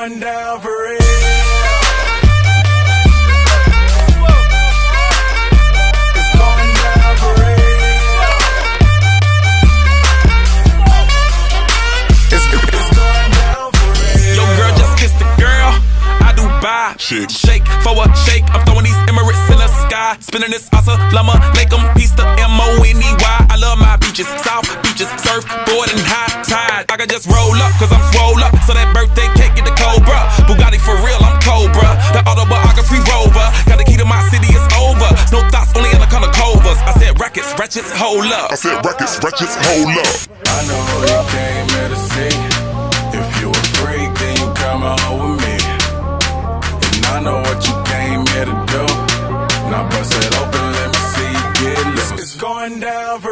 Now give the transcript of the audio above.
going down for real. Shake. shake for a shake. I'm throwing these emirates in the sky. Spinning this awesome llama. Make them piece the M O N E Y. I love my beaches, south beaches, surf, board, and high tide. I can just roll up, cause I'm swole up. So that ratchets, hold up. I said records, wretches, hold up. I know you came here to see. If you a freak, then you come home with me. And I know what you came here to do. Now bust it open, let me see you get loose. It's going down for